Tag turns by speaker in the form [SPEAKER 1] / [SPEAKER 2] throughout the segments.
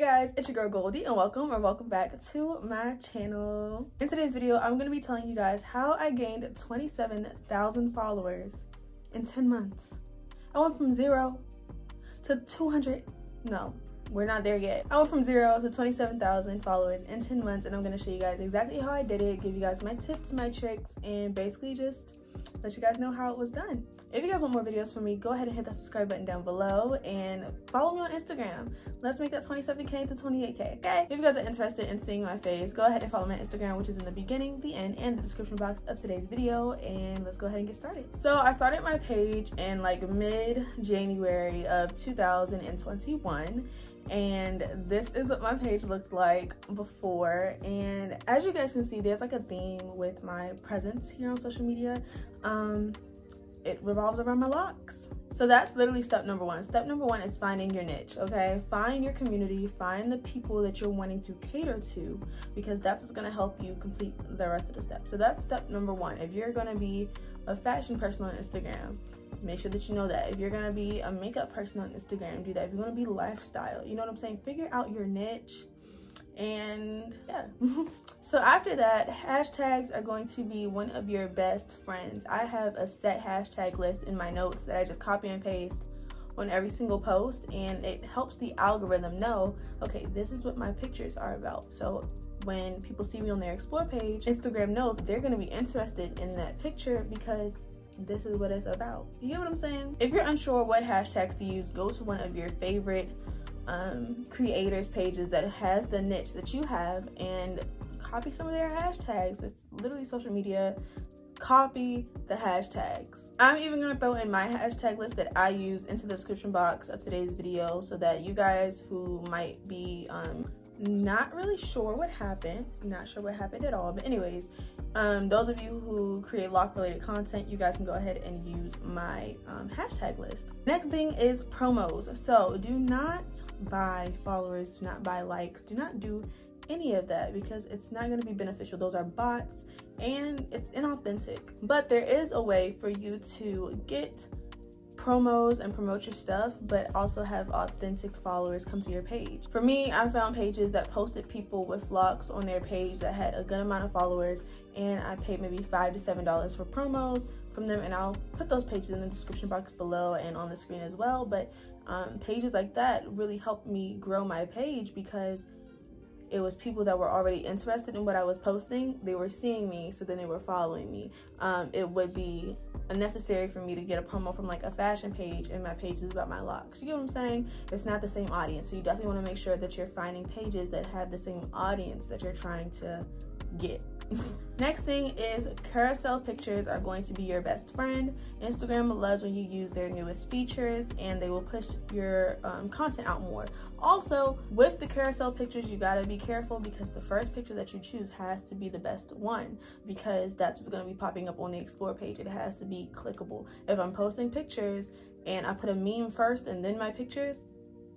[SPEAKER 1] Guys, it's your girl Goldey and welcome or welcome back to my channel. In today's video, I'm going to be telling you guys how I gained 27,000 followers in 10 months. I went from zero to 200, no, we're not there yet. I went from zero to 27,000 followers in 10 months and I'm going to show you guys exactly how I did it, give you guys my tips, my tricks, and basically just let you guys know how it was done. If you guys want more videos from me, go ahead and hit that subscribe button down below and follow me on Instagram. Let's make that 27k to 28k, okay? If you guys are interested in seeing my face, go ahead and follow my Instagram, which is in the beginning, the end, and the description box of today's video, and let's go ahead and get started. So I started my page in like mid-January of 2021, and this is what my page looked like before and as you guys can see there's like a theme with my presence here on social media um it revolves around my locks. So that's literally step number one. Step number one is finding your niche okay? Find your community. Find the people that you're wanting to cater to because that's what's going to help you complete the rest of the steps so that's step number one. If you're going to be a fashion person on instagram make sure that you know that. If you're gonna be a makeup person on instagram do that. If you're gonna be lifestyle you know what i'm saying? Figure out your niche and yeah so after that hashtags are going to be one of your best friends i have a set hashtag list in my notes that i just copy and paste on every single post and it helps the algorithm know okay this is what my pictures are about so when people see me on their explore page instagram knows they're going to be interested in that picture because this is what it's about. You get what I'm saying? If you're unsure what hashtags to use, go to one of your favorite um, creators pages that has the niche that you have and copy some of their hashtags. It's literally social media. Copy the hashtags. I'm even gonna throw in my hashtag list that I use into the description box of today's video so that you guys who might be um, not really sure what happened, not sure what happened at all, but anyways, um, those of you who create lock related content, you guys can go ahead and use my um, hashtag list. Next thing is promos. So do not buy followers, do not buy likes, do not do any of that because it's not going to be beneficial. Those are bots and it's inauthentic. But there is a way for you to get promos and promote your stuff, but also have authentic followers come to your page. For me, I found pages that posted people with locks on their page that had a good amount of followers, and I paid maybe five to seven dollars for promos from them, and I'll put those pages in the description box below and on the screen as well. But um, pages like that really helped me grow my page because it was people that were already interested in what I was posting. They were seeing me, so then they were following me. Um, it would be unnecessary for me to get a promo from like a fashion page and my page is about my locks. You get what I'm saying? It's not the same audience. So you definitely want to make sure that you're finding pages that have the same audience that you're trying to get. Next thing is carousel pictures are going to be your best friend. Instagram loves when you use their newest features and they will push your um, content out more. Also, with the carousel pictures, you gotta be careful because the first picture that you choose has to be the best one because that's what's gonna be popping up on the explore page. It has to be clickable. If I'm posting pictures and I put a meme first and then my pictures,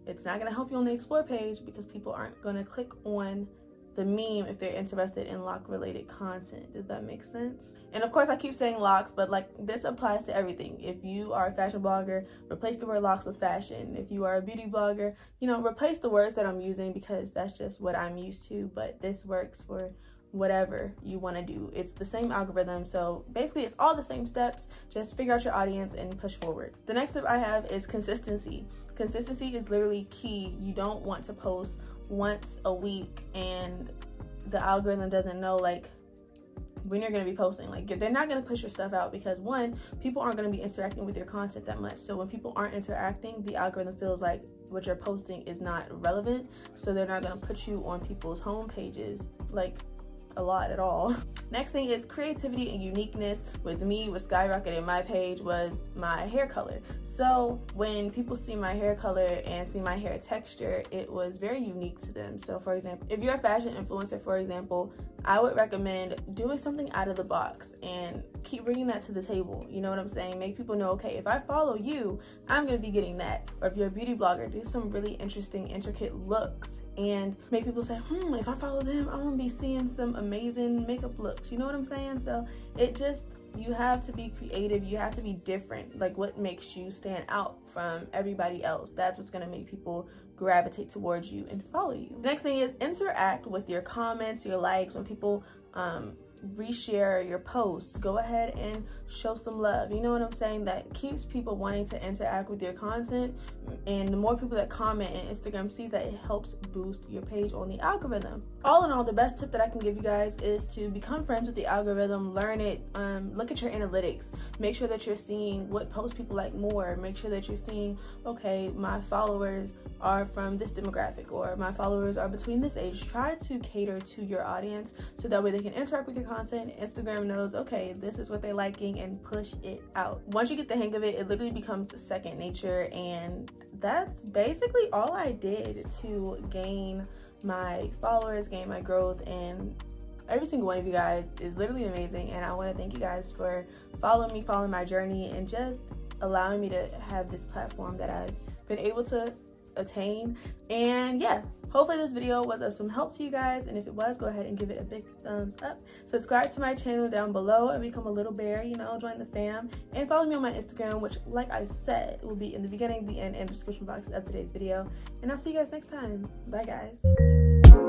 [SPEAKER 1] it's not gonna help you on the explore page because people aren't gonna click on the meme if they're interested in lock related content. Does that make sense? And of course, I keep saying locks, but like this applies to everything. If you are a fashion blogger, replace the word locks with fashion. If you are a beauty blogger, you know, replace the words that I'm using because that's just what I'm used to. But this works for whatever you want to do. It's the same algorithm. So basically, it's all the same steps. Just figure out your audience and push forward. The next tip I have is consistency. Consistency is literally key. You don't want to post once a week and the algorithm doesn't know like when you're going to be posting. Like they're not going to push your stuff out because one people aren't going to be interacting with your content that much. So when people aren't interacting the algorithm feels like what you're posting is not relevant. So they're not going to put you on people's home pages. Like a lot at all. Next thing is creativity and uniqueness. With me, what skyrocketed my page was my hair color. So when people see my hair color and see my hair texture, it was very unique to them. So for example, if you're a fashion influencer, for example, I would recommend doing something out of the box and keep bringing that to the table. You know what I'm saying? Make people know, okay, if I follow you, I'm gonna be getting that. Or if you're a beauty blogger, do some really interesting, intricate looks and make people say, hmm, if I follow them, I'm gonna be seeing some amazing makeup looks. You know what I'm saying? So it just you have to be creative you have to be different like what makes you stand out from everybody else that's what's going to make people gravitate towards you and follow you. Next thing is interact with your comments your likes. When people um, reshare your posts. Go ahead and show some love. You know what i'm saying? That keeps people wanting to interact with your content. And the more people that comment and instagram sees that it helps boost your page on the algorithm. All in all the best tip that i can give you guys is to become friends with the algorithm. Learn it. Um, look at your analytics. Make sure that you're seeing what posts people like more. Make sure that you're seeing okay my followers are from this demographic or my followers are between this age. Try to cater to your audience so that way they can interact with your content, Instagram knows, okay, this is what they're liking and push it out. Once you get the hang of it, it literally becomes second nature. And that's basically all I did to gain my followers, gain my growth, and every single one of you guys is literally amazing. And I want to thank you guys for following me, following my journey, and just allowing me to have this platform that I've been able to attain. And yeah, hopefully this video was of some help to you guys. And if it was, go ahead and give it a big thumbs up. Subscribe to my channel down below and become a little bear, you know, join the fam. And follow me on my Instagram, which like I said, will be in the beginning, the end, and description box of today's video. And I'll see you guys next time. Bye guys.